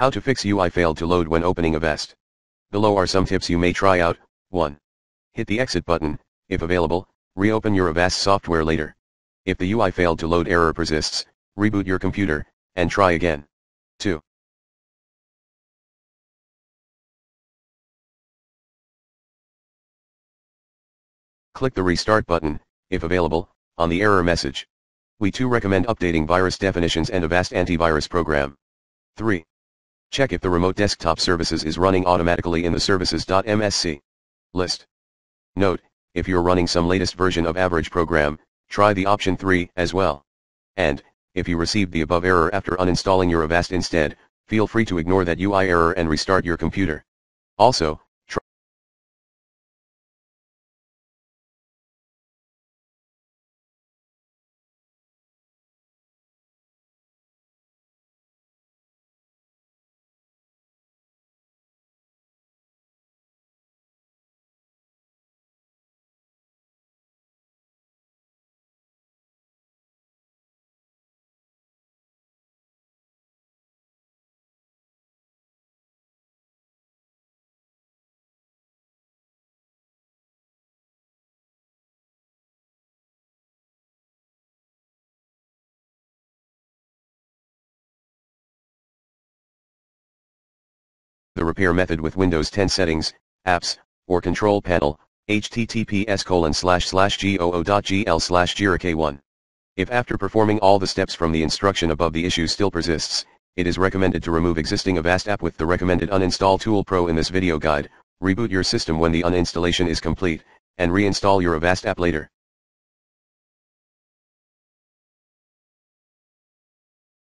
How to fix UI failed to load when opening Avast. Below are some tips you may try out. 1. Hit the exit button, if available, reopen your Avast software later. If the UI failed to load error persists, reboot your computer, and try again. 2. Click the restart button, if available, on the error message. We too recommend updating virus definitions and Avast antivirus program. 3. Check if the remote desktop services is running automatically in the services.msc list. Note, if you're running some latest version of average program, try the option 3 as well. And, if you received the above error after uninstalling your Avast instead, feel free to ignore that UI error and restart your computer. Also, The repair method with Windows 10 settings, apps, or control panel, https colon slash slash goo.gl slash jirk1. If after performing all the steps from the instruction above the issue still persists, it is recommended to remove existing Avast app with the recommended uninstall tool pro in this video guide, reboot your system when the uninstallation is complete, and reinstall your Avast app later.